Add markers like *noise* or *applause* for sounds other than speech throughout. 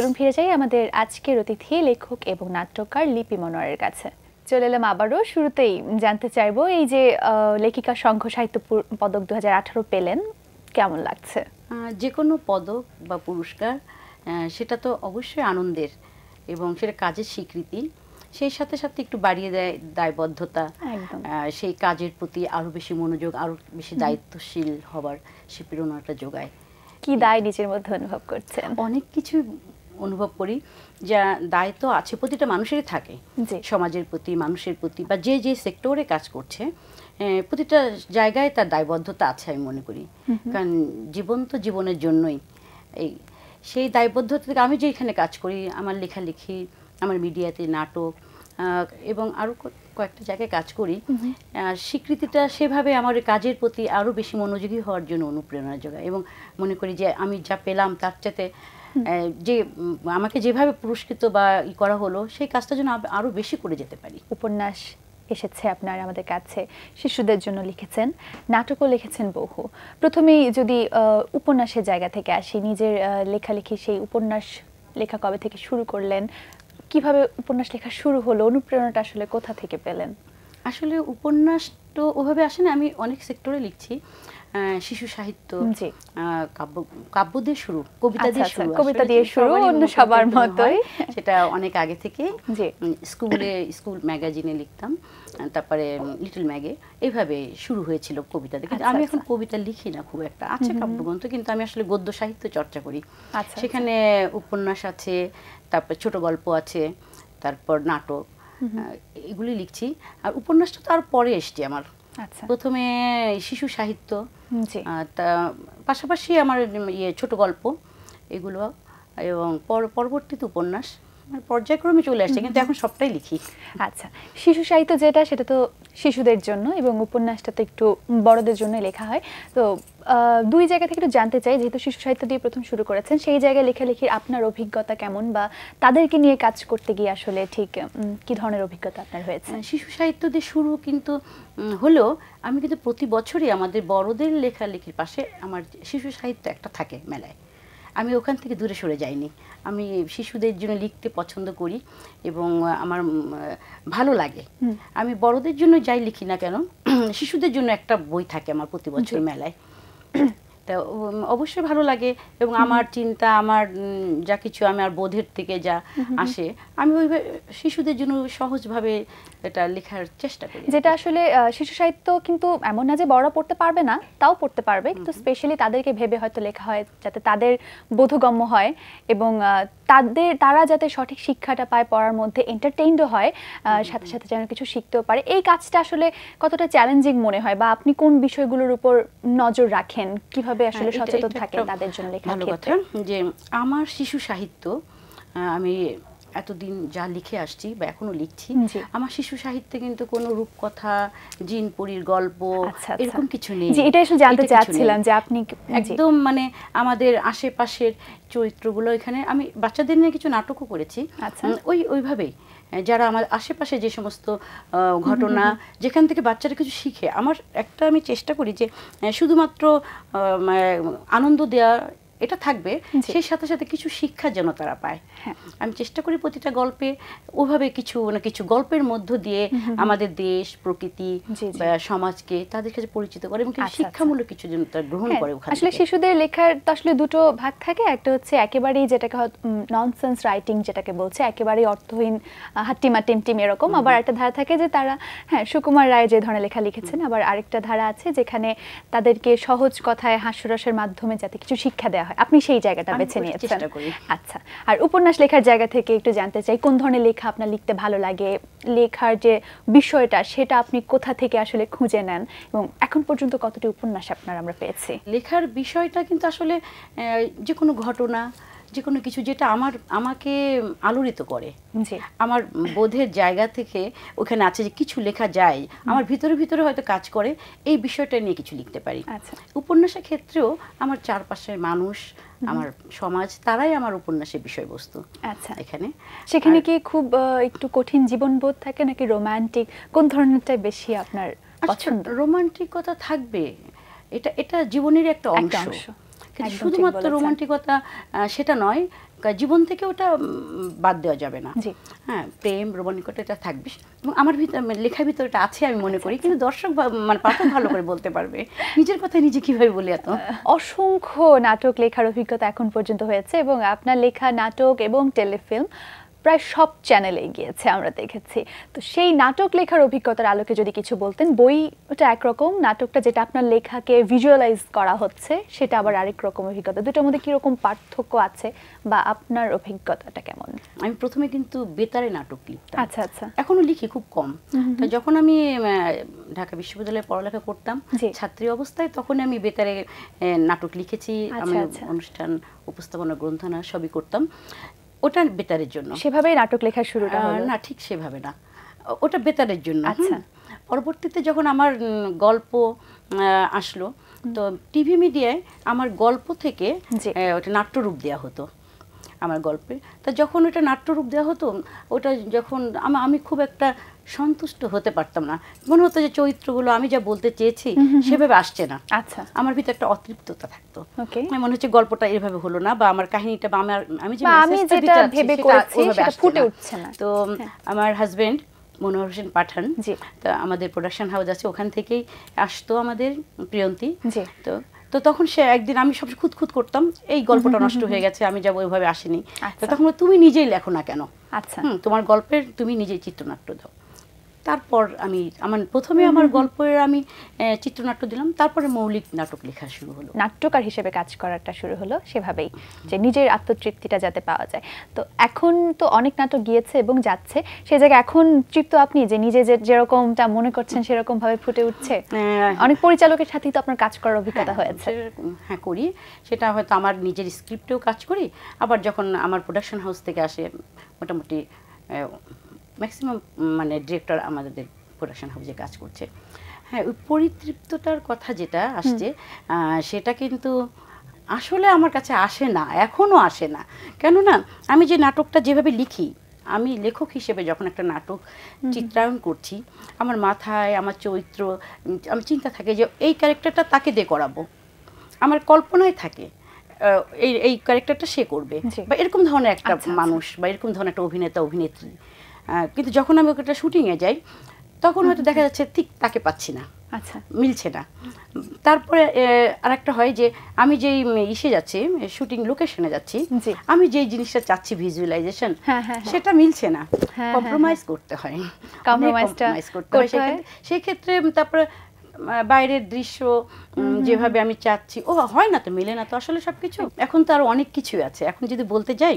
চলুন ফিরে যাই আমাদের আজকের অতিথি লেখক এবং নাট্যকার লিপি মনোয়ারের কাছে। চলে এলাম আবারও। শুরুতেই জানতে চাইব এই যে লেখিকা সংঘ সাহিত্য পদক দু পেলেন। কেমন লাগছে? যে কোনো পদক বা পুরস্কার সেটা তো অবশ্যই আনন্দের এবং সেটা কাজের স্বীকৃতি। সেই সাথে সাথে একটু বাড়িয়ে দেয় দায়বদ্ধতা সেই কাজের প্রতি আরও বেশি মনোযোগ আরও বেশি দায়িত্বশীল হবার সে প্রেরণাটা যোগায়। কি দায় নিজের মধ্যে অনুভব করছেন? অনেক কিছু অনুভব করি যা দায়িত্ব আছে প্রতিটা মানুষেরই থাকে। সমাজের প্রতি মানুষের প্রতি বা যে যে সেক্টরে কাজ করছে প্রতিটা জায়গায় তার দায়বদ্ধতা আছে আমি মনে করি। কারণ জীবন তো জীবনের জন্যই এই সেই দায়বদ্ধতা থেকে আমি যেখানে কাজ করি আমার লেখালেখি আমার মিডিয়াতে নাটক এবং আরও কয়েকটা জায়গায় কাজ করি স্বীকৃতিটা সেভাবে আমার কাজের প্রতি আরও বেশি মনোযোগী হওয়ার জন্য অনুপ্রেরণা যোগায়। এবং মনে করি যে আমি যা পেলাম তার চাইতে আহ, যে আমাকে যেভাবে পুরস্কৃত বা ই করা হলো সেই কাজটা যেন আরও বেশি করে যেতে পারি। উপন্যাস এসেছে আপনার আমাদের কাছে। শিশুদের জন্য লিখেছেন নাটকও লিখেছেন বহু। প্রথমেই যদি উপন্যাসের জায়গা থেকে আসি নিজের লেখালেখি সেই উপন্যাস লেখা কবে থেকে শুরু করলেন? কীভাবে উপন্যাস লেখা শুরু হলো? অনুপ্রেরণাটা আসলে কোথা থেকে পেলেন? আসলে উপন্যাস তো ওভাবে আসে না আমি অনেক সেক্টরে লিখছি। শিশু সাহিত্য কাব্য কাব্য দিয়ে শুরু কবিতা আচ্ছা, দিয়ে আচ্ছা, শুরু কবিতা দিয়ে শুরু, অন্য সবার মতোই। সেটা অনেক আগে থেকে। স্কুলে স্কুল ম্যাগাজিনে লিখতাম তারপরে লিটল ম্যাগে। এইভাবে শুরু হয়েছিল কবিতা দিয়ে। কিন্তু আচ্ছা, আমি এখন। কবিতা লিখি না খুব একটা। আছে কাব্যগ্রন্থ কিন্তু আমি আসলে গদ্য সাহিত্য চর্চা করি। সেখানে উপন্যাস আছে তারপর ছোট গল্প আছে তারপর নাটক এগুলি লিখছি। আর উপন্যাসটা তো আর পরে এসছে আমার। প্রথমে শিশু সাহিত্য পাশাপাশি আমার ইয়ে ছোট গল্প এগুলো এবং পর- পরবর্তীতে উপন্যাস। মানে পর্যায়ক্রমে চলে আসছে কিন্তু এখন সবটাই লিখি। আচ্ছা শিশু সাহিত্য যেটা সেটা তো শিশুদের জন্য এবং উপন্যাসটা তো একটু বড়দের জন্য লেখা হয়। তো দুই জায়গা থেকে একটু জানতে চাই যেহেতু শিশু সাহিত্য দিয়ে প্রথম শুরু করেছেন সেই জায়গায় লেখালেখির আপনার অভিজ্ঞতা কেমন বা তাদেরকে নিয়ে কাজ করতে গিয়ে আসলে ঠিক কি ধরনের অভিজ্ঞতা আপনার হয়েছে? শিশু সাহিত্য দিয়ে শুরু কিন্তু হলেও আমি কিন্তু প্রতি বছরই আমাদের বড়দের লেখালেখির পাশে আমার শিশু সাহিত্য একটা থাকে মেলায়। আমি ওখান থেকে দূরে সরে যাইনি। আমি শিশুদের জন্য লিখতে পছন্দ করি এবং আমার ভালো লাগে। আমি বড়দের জন্য যাই লিখি না কেন শিশুদের জন্য একটা বই থাকে আমার প্রতি বছর মেলায়। তা অবশ্যই ভালো লাগে এবং আমার চিন্তা আমার যা কিছু আমার বোধের থেকে যা আসে আমি ওইভাবে শিশুদের জন্য সহজভাবে এটা লেখার চেষ্টা করি। যেটা আসলে শিশু সাহিত্য কিন্তু এমন না যে বড়রা পড়তে পারবে না তাও পড়তে পারবে। কিন্তু স্পেশালি তাদেরকে ভেবে হয়তো লেখা হয় যাতে তাদের বোধগম্য হয় এবং তাদের তারা যাতে সঠিক শিক্ষাটা পায় পড়ার মধ্যে এন্টারটেইনডও হয় সাথে সাথে যেন কিছু শিখতেও পারে। এই কাজটা আসলে কতটা চ্যালেঞ্জিং মনে হয় বা আপনি কোন বিষয়গুলোর উপর নজর রাখেন? কীভাবে আসলে হ্যাঁ, সচেতন একটা তাদের জন্য লেখার ভালো কথা যে আমার শিশু সাহিত্য আমি এতদিন যা লিখে আসছি বা এখনও লিখছি আমার শিশু সাহিত্যে কিন্তু কোনো রূপকথা জিন পরীর গল্প আচ্ছা, আচ্ছা। এরকম কিছু নেই জানতে এটা কিছু নেই। চাচ্ছিলাম যে আপনি একদম মানে আমাদের আশেপাশের চরিত্রগুলো এখানে আমি বাচ্চাদের নিয়ে কিছু নাটকও করেছি আচ্ছা। ওই ওইভাবেই যারা আমার আশেপাশে যে সমস্ত ঘটনা যেখান থেকে বাচ্চারা কিছু শিখে আমার একটা আমি চেষ্টা করি যে শুধুমাত্র আনন্দ দেওয়া এটা থাকবে সেই সাথে সাথে কিছু শিক্ষা যেন তারা পায়। হ্যাঁ। আমি চেষ্টা করি প্রতিটা গল্পে ওভাবে কিছু মানে কিছু গল্পের মধ্য দিয়ে আমাদের দেশ প্রকৃতি সমাজকে তাদের কাছে পরিচিত করে এবং আচ্ছা, শিক্ষামূলক কিছু যেন তারা গ্রহণ হ্যাঁ, করে আসলে শিশুদের লেখার আসলে দুটো ভাগ থাকে একটা হচ্ছে একেবারেই যেটাকে ননসেন্স রাইটিং যেটাকে বলছে একেবারেই অর্থহীন হাট্টিমা টিমটিম এরকম। আবার একটা ধারা থাকে যে তারা হ্যাঁ সুকুমার রায় যে ধরনের লেখা লিখেছেন আবার আরেকটা ধারা আছে যেখানে তাদেরকে সহজ কথায় হাস্যরসের মাধ্যমে যাতে কিছু শিক্ষা দেওয়া হয়। আপনি সেই জায়গাটা বেছে নিয়েছেন। আচ্ছা আর উপন্যাস লেখার জায়গা থেকে একটু জানতে চাই কোন ধরনের লেখা আপনার লিখতে ভালো লাগে? লেখার যে বিষয়টা সেটা আপনি কোথা থেকে আসলে খুঁজে নেন? এবং এখন পর্যন্ত কতটি উপন্যাস আপনার আমরা পেয়েছি? লেখার বিষয়টা কিন্তু আসলে আহ, যে কোনো ঘটনা যে কোনো কিছু যেটা আমার আমাকে আলোড়িত করে। আমার বোধের জায়গা থেকে ওখানে আছে যে কিছু লেখা যায় আমার ভিতরে ভিতরে হয়তো কাজ করে এই বিষয়টা নিয়ে কিছু লিখতে পারি। আচ্ছা। উপন্যাসের ক্ষেত্রেও আমার চারপাশের মানুষ আমার সমাজ তারাই আমার উপন্যাসের বিষয়বস্তু আচ্ছা। এখানে। সেখানে কি খুব একটু কঠিন জীবনবোধ থাকে নাকি রোমান্টিক? কোন ধরনেরটাই বেশি আপনার আচ্ছা পছন্দ? রোমান্টিকতা থাকবে। এটা এটা জীবনের একটা অংশ। শুধুমাত্র রোমান্টিকতা সেটা নয় জীবন থেকে ওটা বাদ দেওয়া যাবে না। হ্যাঁ প্রেম রোমান্টিকতা এটা থাকবে। এবং আমার ভিতরে মানে লেখার ভিতরে এটা আছে আমি মনে করি কিন্তু দর্শক মানে পাঠক ভালো করে বলতে পারবে। নিজের কথা নিজে কীভাবে বলি এত? অসংখ্য নাটক লেখার অভিজ্ঞতা এখন পর্যন্ত হয়েছে এবং আপনার লেখা নাটক এবং টেলিফিল্ম প্রায় সব চ্যানেলেই গিয়েছে আমরা দেখেছি। তো সেই নাটক লেখার অভিজ্ঞতার আলোকে যদি কিছু বলতেন বই ওটা একরকম নাটকটা যেটা আপনার লেখাকে ভিজুয়ালাইজ করা হচ্ছে সেটা আবার আরেক রকম অভিজ্ঞতা। দুটোর মধ্যে কীরকম পার্থক্য আছে বা আপনার অভিজ্ঞতাটা কেমন? আমি প্রথমে কিন্তু বেতারে নাটক লিখতাম। আচ্ছা আচ্ছা। এখনও লিখি খুব কম। তো যখন আমি ঢাকা বিশ্ববিদ্যালয়ে পড়ালেখা করতাম। ছাত্রী অবস্থায় তখন আমি বেতারে নাটক লিখেছি আচ্ছা, আমি আচ্ছা। অনুষ্ঠান উপস্থাপনা গ্রন্থনা সবই করতাম। ওটা বেতারের জন্য। সেভাবেই নাটক লেখা শুরুটা না ঠিক সেভাবে না। ওটা বেতারের জন্য আচ্ছা। পরবর্তীতে যখন আমার গল্প আসলো তো টিভি মিডিয়ায় আমার গল্প থেকে। ওটা নাট্যরূপ দেওয়া হতো। আমার গল্পে তা যখন ওটা নাট্যরূপ দেওয়া হতো ওটা যখন আমি খুব একটা সন্তুষ্ট হতে পারতাম না। মনে হতো যে চরিত্রগুলো আমি যা বলতে চেয়েছি সেভাবে আসছে না। আচ্ছা। আমার ভিতরে একটা অতৃপ্ততা থাকতো। মনে হচ্ছে গল্পটা এভাবে হলো না বা আমার কাহিনীটা বা আমার আমি যে মেসেজটা ভেবে করেছি সেটা ফুটে উঠছে না। তো আমার হাজবেন্ড মনোহর হোসেন পাঠান। জি। তো আমাদের প্রোডাকশন হাউস আছে ওখান থেকেই আসতো আমাদের প্রিয়ন্তী। তো তো তখন সে একদিন আমি সব খুদ খুদ করতাম এই গল্পটা নষ্ট হয়ে গেছে আমি যাব ওইভাবে আসিনি। তো আচ্ছা। তখন তুমি নিজেই লেখো না কেন? আচ্ছা। তোমার গল্পের তুমি নিজেই চিত্রনাট্য দাও। তারপর আমি আমার প্রথমে আমার গল্পের আমি চিত্রনাট্য দিলাম তারপরে মৌলিক নাটক লেখা শুরু হলো। নাট্যকার হিসেবে কাজ করাটা শুরু হলো সেভাবেই যে নিজের আত্মতৃপ্তিটা যাতে পাওয়া যায়। তো এখন তো অনেক নাটক গিয়েছে এবং যাচ্ছে সেই জায়গায় এখন তৃপ্ত আপনি যে নিজে যে যেরকমটা মনে করছেন সেরকম ভাবে ফুটে উঠছে? হ্যাঁ। অনেক পরিচালকের সাথেই তো আপনার কাজ করার অভিজ্ঞতা হয়েছে। হ্যাঁ করি। সেটা হয়তো আমার নিজের স্ক্রিপ্টেও কাজ করি আবার যখন আমার প্রোডাকশন হাউস থেকে আসে মোটামুটি ম্যাক্সিমাম মানে ডিরেক্টর আমাদের প্রোডাকশন হাউসে কাজ করছে। হ্যাঁ ওই পরিতৃপ্ততার কথা যেটা আসছে সেটা কিন্তু আসলে আমার কাছে আসে না এখনও আসে না। কেননা আমি যে নাটকটা যেভাবে লিখি আমি লেখক হিসেবে যখন একটা নাটক চিত্রায়ন করছি আমার মাথায় আমার চরিত্র আমার চিন্তা থাকে যে এই ক্যারেক্টারটা তাকে দিয়ে করাবো। আমার কল্পনায় থাকে এই এই ক্যারেক্টারটা সে করবে। বা এরকম ধরনের একটা আচ্ছা, আচ্ছা। মানুষ বা এরকম ধরনের একটা অভিনেতা অভিনেত্রী। কিন্তু যখন আমি ওটা শুটিংয়ে যাই তখন হয়তো দেখা যাচ্ছে ঠিক তাকে পাচ্ছি না। আচ্ছা। মিলছে না। তারপরে আর একটা হয় যে আমি যেই ইসে যাচ্ছি শুটিং লোকেশনে যাচ্ছি আমি যেই জিনিসটা চাচ্ছি ভিজুয়ালাইজেশন হ্যাঁ, হ্যাঁ, হ্যাঁ। সেটা মিলছে না। কম্প্রোমাইজ করতে হয়। কম্প্রোমাইজ করতে হয়। সেই ক্ষেত্রে তারপরে বাইরের দৃশ্য যেভাবে আমি চাচ্ছি ও হয় না তো মেলে না তো আসলে সব কিছু এখন তো আরও অনেক কিছু আছে। এখন যদি বলতে যাই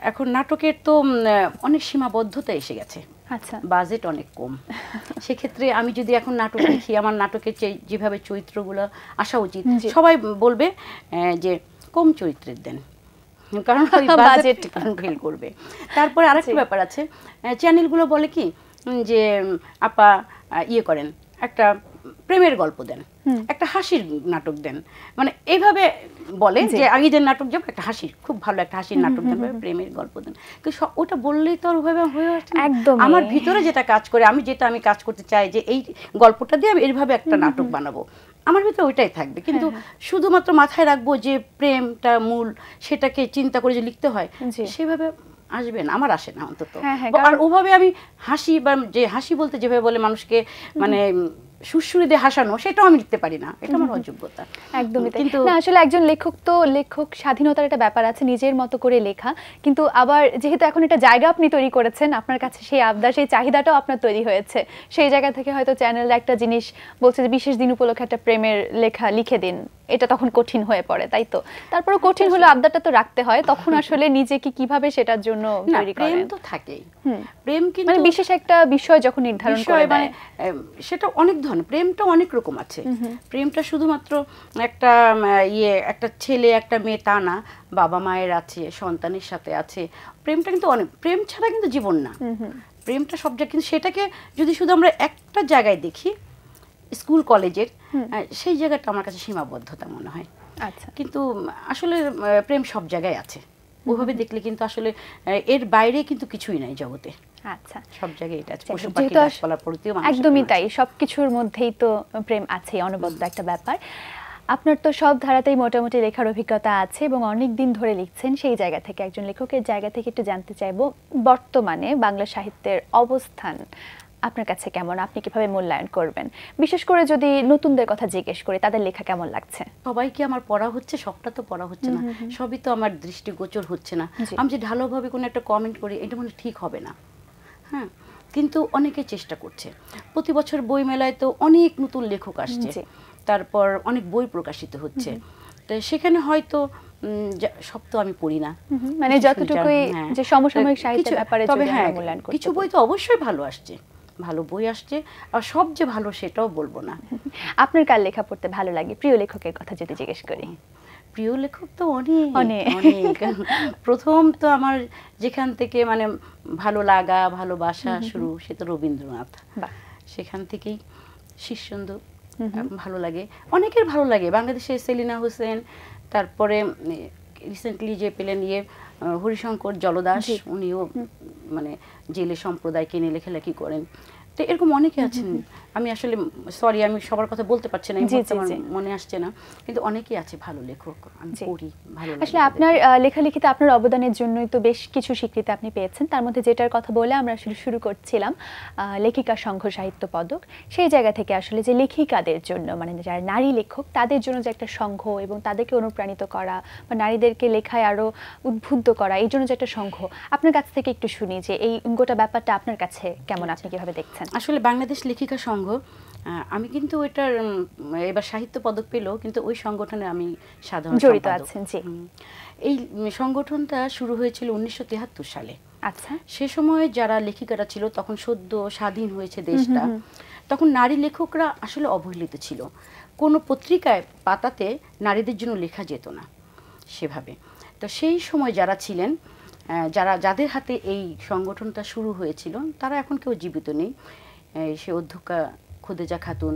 এখন নাটকের তো অনেক সীমাবদ্ধতা এসে গেছে। আচ্ছা। বাজেট অনেক কম। *laughs* সেক্ষেত্রে আমি যদি এখন নাটক লিখি আমার নাটকের যেভাবে চরিত্রগুলো আসা উচিত। সবাই বলবে আহ, যে কম চরিত্রের দেন। কারণ *laughs* বাজেট ফেল করবে। তারপরে আরেকটা। ব্যাপার আছে। চ্যানেলগুলো বলে কি যে আপা ইয়ে করেন। একটা প্রেমের গল্প দেন একটা হাসির নাটক দেন। মানে এইভাবে বলে যে আগে যে নাটক যাব একটা হাসির খুব ভালো একটা হাসির নাটক দেন প্রেমের গল্প দেন। কিন্তু ওটা বললেই তো ওইভাবে হয়ে ওঠে না। একদমই। আমার ভিতরে যেটা কাজ করে আমি যেটা আমি কাজ করতে চাই যে এই গল্পটা দিয়ে আমি এইভাবে একটা নাটক বানাবো। আমার ভিতরে ওইটাই থাকবে। কিন্তু হ্যাঁ, শুধুমাত্র মাথায় রাখব যে প্রেমটা মূল সেটাকে চিন্তা করে যে লিখতে হয়। সেভাবে আসবে না আমার আসে না অন্তত। হ্যাঁ, হ্যাঁ, আর ওভাবে আমি হাসি বা যে হাসি বলতে যেভাবে বলে মানুষকে মানে দিয়ে হাসানো সেটাও আমি লিখতে পারি না। এটা আমার অযোগ্যতা। একদমই কিন্তু না আসলে একজন লেখক তো লেখক স্বাধীনতার একটা ব্যাপার আছে নিজের মতো করে লেখা। কিন্তু আবার যেহেতু এখন একটা জায়গা আপনি তৈরি করেছেন আপনার কাছে সেই আবদার সেই চাহিদাটাও আপনার তৈরি হয়েছে। সেই জায়গা থেকে হয়তো চ্যানেল একটা জিনিস বলছে যে বিশেষ দিন উপলক্ষে একটা প্রেমের লেখা লিখে দিন। এটা তখন কঠিন হয়ে পড়ে তাই তো? তারপরে কঠিন হলে আবদারটা তো রাখতে হয়। তখন *laughs* আসলে নিজেকে কীভাবে সেটার জন্য তৈরি প্রেম তো থাকেই। প্রেম কিন্তু মানে বিশেষ একটা বিষয় যখন নির্ধারণ করে মানে সেটা অনেক ধরনের। প্রেমটা অনেক রকম আছে। প্রেমটা শুধুমাত্র একটা ইয়ে একটা ছেলে একটা মেয়ে তা না বাবা মায়ের আছে সন্তানের সাথে আছে। প্রেমটা কিন্তু অনেক প্রেম ছাড়া কিন্তু জীবন না। প্রেমটা সব জায়গায় কিন্তু সেটাকে যদি শুধু আমরা একটা জায়গায় দেখি স্কুল কলেজের সেই জায়গাটা আমার কাছে সীমাবদ্ধতা মনে হয়। আচ্ছা। কিন্তু আসলে প্রেম সব জায়গায় আছে। ওভাবে দেখলে কিন্তু আসলে এর বাইরে কিন্তু কিছুই নাই জগতে। আচ্ছা। সব জায়গায় এটা আছে যাই হোক, পশু পাখি গাছপালার প্রতিও একদমই তাই সবকিছুর মধ্যেই তো প্রেম আছে অনবদ্য একটা ব্যাপার। আপনার তো সব ধারাতেই মোটামুটি লেখার অভিজ্ঞতা আছে এবং অনেক দিন ধরে লিখছেন সেই জায়গা থেকে একজন লেখকের জায়গা থেকে একটু জানতে চাইব। বর্তমানে বাংলা সাহিত্যের অবস্থান আপনার কাছে কেমন? আপনি কীভাবে মূল্যায়ন করবেন? বিশেষ করে যদি নতুনদের কথা জিজ্ঞেস করি তাদের লেখা কেমন লাগছে? সবাইকে আমার পড়া হচ্ছে সবটা তো পড়া হচ্ছে না। সবই তো আমার দৃষ্টিগোচর হচ্ছে না। আমি যে ঢালোভাবে কোনো একটা কমেন্ট করি এটা মনে ঠিক হবে না। হ্যাঁ কিন্তু অনেকে চেষ্টা করছে। প্রতি বছর বই মেলায় তো অনেক নতুন লেখক আসছে। তারপর অনেক বই প্রকাশিত হচ্ছে। তো সেখানে হয়তো সব তো আমি পড়ি না। মানে যতটুকুই হ্যাঁ। যে সমসাময়িক সাহিত্যের ব্যাপারে তবে হ্যাঁ কিছু বই তো অবশ্যই ভালো আসছে। ভালো বই আসছে। আর সব যে ভালো সেটাও বলব না। আপনার কার লেখা পড়তে ভালো লাগে? প্রিয় লেখকের কথা যদি জিজ্ঞেস করি। প্রিয় লেখক তো অনেক অনেক। প্রথম তো আমার যেখান থেকে মানে ভালো লাগা ভালোবাসা শুরু সে তো রবীন্দ্রনাথ। সেখান থেকেই শীর্ষেন্দু ভালো লাগে। অনেকের ভালো লাগে। বাংলাদেশে সেলিনা হোসেন তারপরে রিসেন্টলি যে পেলেন ইয়ে হরিশঙ্কর জলদাস উনিও মানে জেলে সম্প্রদায়কে নিয়ে লেখালেখি করেন। তো এরকম অনেকে আছেন। আমি আসলে সরি আমি সবার কথা বলতে পারছি না আমার মনে আসছে না। কিন্তু অনেকেই আছে ভালো লেখক আমি জি। পড়ি ভালো আসলে আপনার লেখালেখিতে আপনার অবদানের জন্যই তো বেশ কিছু স্বীকৃতি আপনি পেয়েছেন। তার মধ্যে যেটার কথা বলে আমরা আসলে শুরু করছিলাম লেখিকা সংঘ সাহিত্য পদক। সেই জায়গা থেকে আসলে যে লেখিকাদের জন্য মানে যারা নারী লেখক তাদের জন্য যে একটা সংঘ এবং তাদেরকে অনুপ্রাণিত করা বা নারীদেরকে লেখায় আরও উদ্বুদ্ধ করা এই জন্য যে একটা সংঘ। আপনার কাছ থেকে একটু শুনি যে এই গোটা ব্যাপারটা আপনার কাছে কেমন? আপনি কীভাবে দেখছেন? আসলে বাংলাদেশ লেখিকা সংঘ আমি কিন্তু এটার এবার সাহিত্য পদক পেলেও কিন্তু ওই সংগঠনে আমি সাধারণ জড়িত আছেন, জি। এই সংগঠনটা শুরু হয়েছিল উনিশশো তিয়াত্তর সালে। আচ্ছা। সে সময় যারা লেখিকারা ছিল তখন সদ্য স্বাধীন হয়েছে দেশটা। তখন নারী লেখকরা আসলে অবহেলিত ছিল। কোনো পত্রিকায় পাতাতে নারীদের জন্য লেখা যেত না সেভাবে। তো সেই সময় যারা ছিলেন যারা, যাদের হাতে এই সংগঠনটা শুরু হয়েছিল, তারা এখন কেউ জীবিত নেই। সে অধ্যক্ষা খুদেজা খাতুন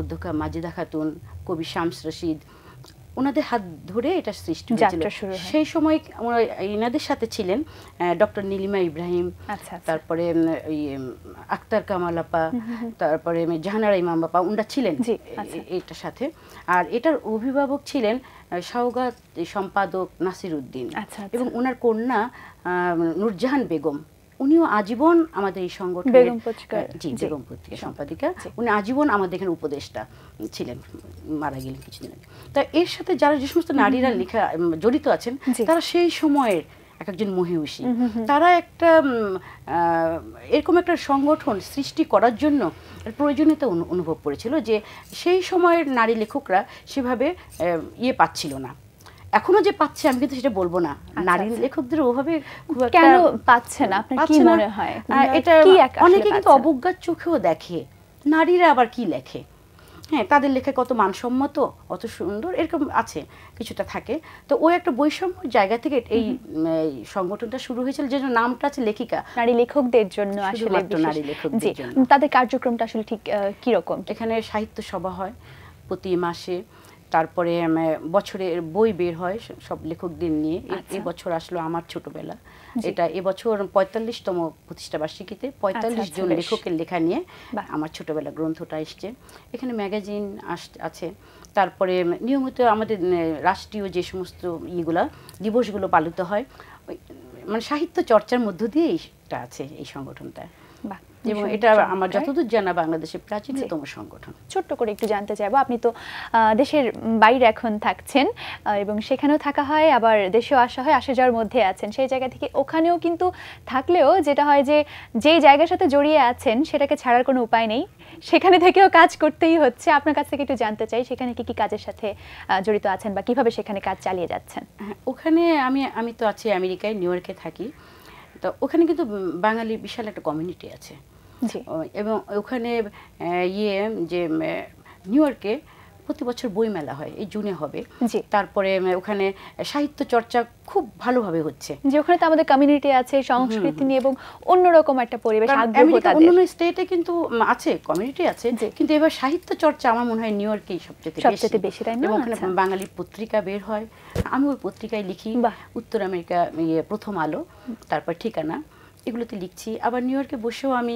অধ্যক্ষা মাজিদা খাতুন, কবি শামস রশিদ ওনাদের হাত ধরে এটা সৃষ্টি হয়েছিল হয়। সেই সময় ওরা এনাদের সাথে ছিলেন ডক্টর নীলিমা ইব্রাহিম আচ্ছা আচ্ছা তারপরে ওই আক্তার কামাল আপা তারপরে জাহানারা ইমাম আপা উনরা ছিলেন আচ্ছা। এটার সাথে আর এটার অভিভাবক ছিলেন সওগাত সম্পাদক নাসির উদ্দিন। এবং ওনার কন্যা নূরজাহান বেগম উনিও আজীবন আমাদের এই সংগঠনের জি জি। বেগম পত্রিকা সম্পাদিকা। উনি আজীবন আমাদের এখানে উপদেষ্টা ছিলেন মারা গেলেন কিছুদিন আগে। তা এর সাথে যারা যে সমস্ত নারীরা লেখা জড়িত আছেন তারা সেই সময়ের এক একজন মহিষী তারা একটা এরকম একটা সংগঠন সৃষ্টি করার জন্য প্রয়োজনীয়তা অনুভব করেছিল যে সেই সময়ের নারী লেখকরা সেভাবে ইয়ে পাচ্ছিল না। এখনও যে পাচ্ছে আমি কিন্তু সেটা বলব না। নারী আচ্ছা। লেখকদের ওভাবে কেন পাচ্ছে না? আপনার কি মনে হয়? এটা অনেকে কিন্তু অবজ্ঞার চোখেও দেখে। নারীরা আবার কি লেখে? হ্যাঁ তাদের লেখা কত মানসম্মত অত সুন্দর এরকম আছে কিছুটা থাকে। তো ওই একটা বৈষম্য জায়গা থেকে এই সংগঠনটা শুরু হয়েছিল যে নামটা আছে লেখিকা। নারী লেখকদের জন্য আসলে নারী লেখকদের জন্য। তাদের কার্যক্রমটা আসলে ঠিক কি রকম এখানে সাহিত্য সভা হয় প্রতি মাসে। তারপরে বছরে বই বের হয় সব লেখকদের নিয়ে। এ- আচ্ছা। এবছর আসলো আমার ছোটবেলা। এটা এবছর পঁয়তাল্লিশতম প্রতিষ্ঠা বার্ষিকীতে পঁয়তাল্লিশ আচ্ছা, জন লেখকের লেখা নিয়ে আমার ছোটবেলা গ্রন্থটা এসছে। এখানে ম্যাগাজিন আস- আছে। তারপরে নিয়মিত আমাদের রাষ্ট্রীয় যে সমস্ত ইগুলা দিবসগুলো পালিত হয় মানে সাহিত্য চর্চার মধ্য দিয়ে এইটা আছে এই সংগঠনটা। বাহ, এবং এটা আমার যতদূর জানা বাংলাদেশের প্রাচীনতম সংগঠন। ছোট্ট করে একটু জানতে চাইব আপনি তো দেশের বাইরে এখন থাকছেন এবং সেখানেও থাকা হয় আবার দেশেও আসা হয় আসা যাওয়ার মধ্যে আছেন। সেই জায়গা থেকে ওখানেও কিন্তু থাকলেও যেটা হয় যে যেই জায়গার সাথে জড়িয়ে আছেন সেটাকে ছাড়ার কোনো উপায় নেই। সেখানে থেকেও কাজ করতেই হচ্ছে। আপনার কাছ থেকে একটু জানতে চাই সেখানে কি কি কাজের সাথে জড়িত আছেন বা কীভাবে সেখানে কাজ চালিয়ে যাচ্ছেন? হ্যাঁ, ওখানে আমি আমি তো আছি আমেরিকায় নিউ ইয়র্কে থাকি। তো ওখানে কিন্তু বাঙালি বিশাল একটা কমিউনিটি আছে। এবং ওখানে ইয়ে যে নিউ ইয়র্কে প্রতি বছর বই মেলা হয় এই জুনে হবে। তারপরে ওখানে সাহিত্য চর্চা খুব ভালোভাবে হচ্ছে যে ওখানে তো আমাদের কমিউনিটি আছে সংস্কৃতি নিয়ে এবং অন্যরকম একটা পরিবেশ অন্যান্য স্টেটে কিন্তু আছে কমিউনিটি আছে। কিন্তু এবার সাহিত্য চর্চা আমার মনে হয় নিউ ইয়র্কেই সবচেয়ে সবচেয়ে বেশি, তাই না? এবং ওখানে আচ্ছা। বাঙালি পত্রিকা বের হয় আমি ওই পত্রিকায় লিখি। উত্তর আমেরিকা ইয়ে প্রথম আলো তারপর ঠিকানা এগুলোতে লিখছি। আবার নিউ ইয়র্কে বসেও আমি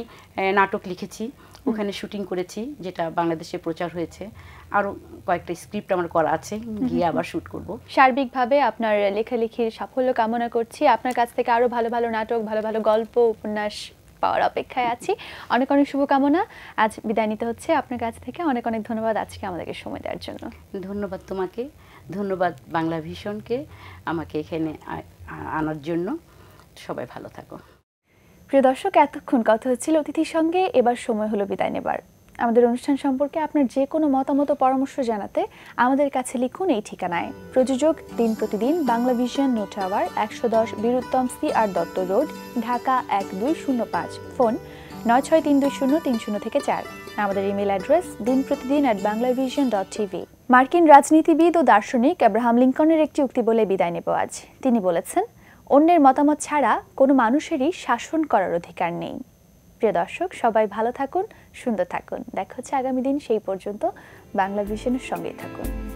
নাটক লিখেছি। ওখানে শুটিং করেছি যেটা বাংলাদেশে প্রচার হয়েছে। আরও কয়েকটা স্ক্রিপ্ট আমার করা আছে গিয়ে আবার শুট করব। সার্বিকভাবে আপনার লেখালেখির সাফল্য কামনা করছি। আপনার কাছ থেকে আরও ভালো ভালো নাটক ভালো ভালো গল্প উপন্যাস পাওয়ার অপেক্ষায় আছি। অনেক অনেক শুভকামনা। আজ বিদায় নিতে হচ্ছে আপনার কাছ থেকে। অনেক অনেক ধন্যবাদ আজকে আমাদেরকে সময় দেওয়ার জন্য। ধন্যবাদ তোমাকে। ধন্যবাদ বাংলা ভীষণকে আমাকে এখানে আনার জন্য। সবাই ভালো থাকো। প্রিয় দর্শক, এতক্ষণ কথা হচ্ছিল অতিথির সঙ্গে। এবার সময় হলো বিদায় নেবার। আমাদের অনুষ্ঠান সম্পর্কে আপনার যে কোনো মতামত পরামর্শ জানাতে আমাদের কাছে লিখুন এই ঠিকানায়। প্রযোজক দিন প্রতিদিন, বাংলা ভিশন নো টাওয়ার একশো দশ Bir Uttom C R Dutta road, Dhaka এক দুই শূন্য পাঁচ। ফোন নয় ছয় তিন দুই শূন্য তিন শূন্য থেকে চার। আমাদের ইমেল অ্যাড্রেস দিন প্রতিদিন at Bangla vision dot TV মার্কিন রাজনীতিবিদ ও দার্শনিক আব্রাহাম লিঙ্কনের একটি উক্তি বলে বিদায় নেব আজ। তিনি বলেছেন অন্যের মতামত ছাড়া কোনো মানুষেরই শাসন করার অধিকার নেই। প্রিয় দর্শক, সবাই ভালো থাকুন, সুন্দর থাকুন। দেখা হচ্ছে আগামী দিন সেই পর্যন্ত। বাংলা ভিশনের সঙ্গেই থাকুন।